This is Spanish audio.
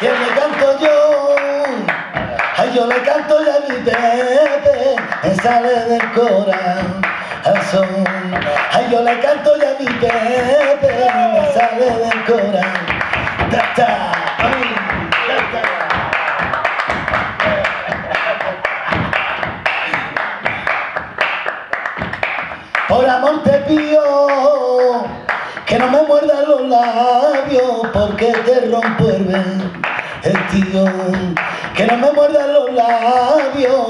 ¿Quién le canto yo? Ay, yo le canto ya mi Pepe, me sale del corazón. Ay, yo le canto ya mi Pepe, me sale del corazón. Ta, ta. Por amor te pido que no me muerdas los labios porque te rompo el vestido. Que no me muerdas los labios